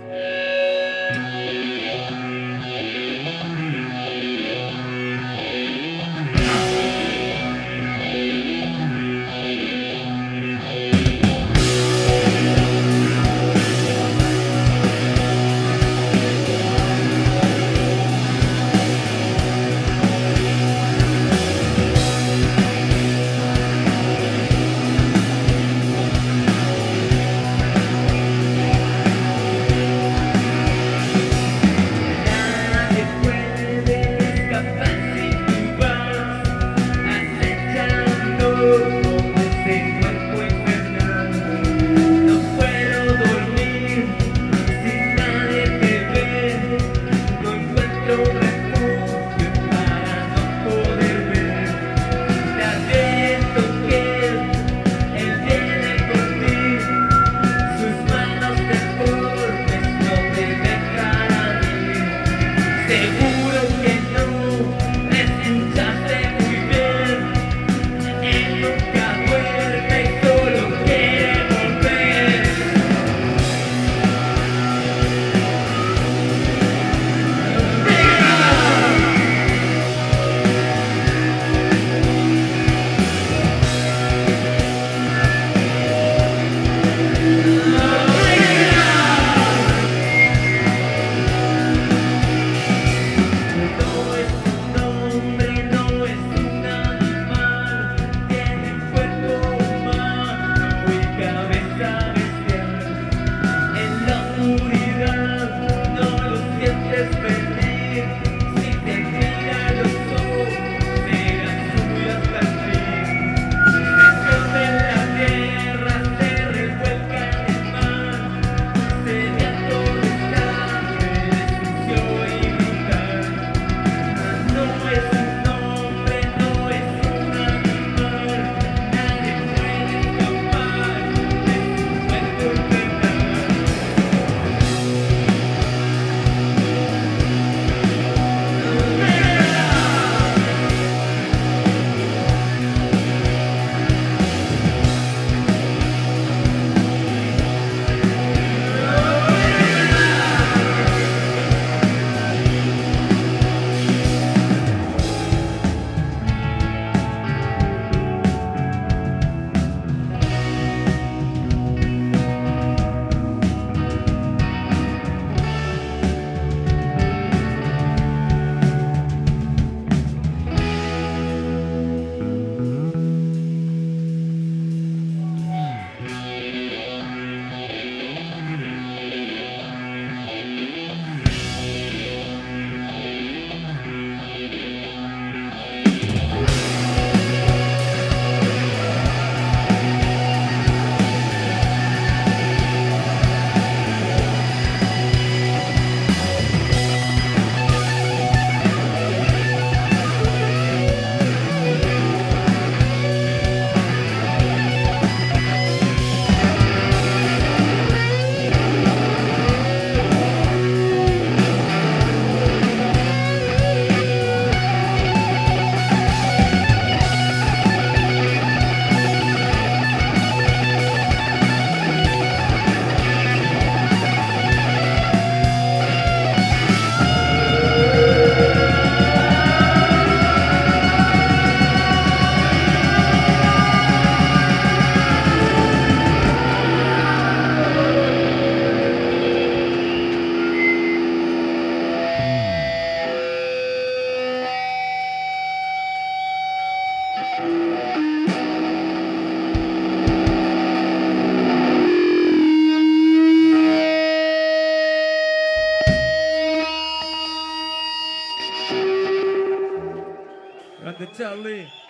Yeah. Uncle Charlie.